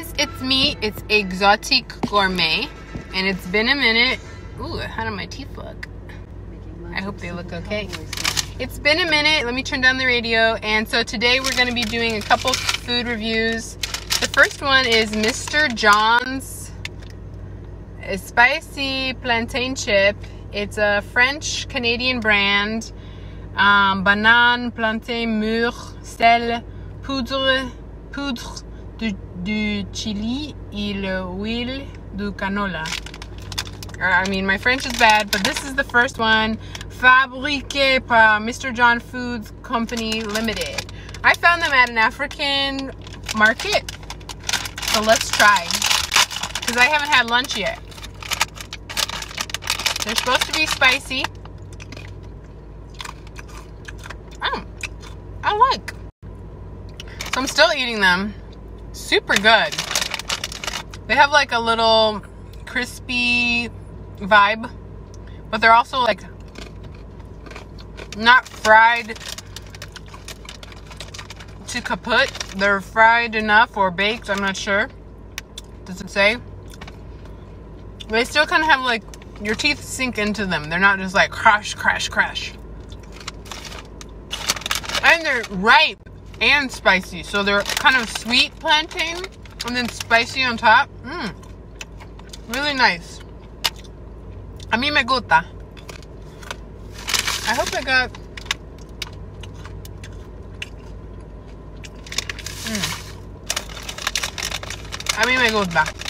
it's me. It's Exxotique Gourmet, and it's been a minute. Ooh, how do my teeth look? I hope they look okay. It's been a minute. Let me turn down the radio. And so today we're going to be doing a couple food reviews. The first one is Mr. John's Spicy Plantain Chip. It's a French Canadian brand. Um, banane, plantain, mûr, sel, poudre, poudre du, du chili et l'huile du canola. I mean, my French is bad, but this is the first one. Fabriqué par Mr. John Foods Company Limited. I found them at an African market. So let's try. Because I haven't had lunch yet. They're supposed to be spicy. Oh, I like. So I'm still eating them super good. They have like a little crispy vibe, but they're also like not fried to kaput. They're fried enough or baked, I'm not sure. Does it say? They still kind of have like your teeth sink into them. They're not just like crash, crash, crash. And they're ripe and spicy. So they're kind of sweet plantain and then spicy on top. Mmm. Really nice. A mí me gusta. I hope I got... Mm. A mí me gusta.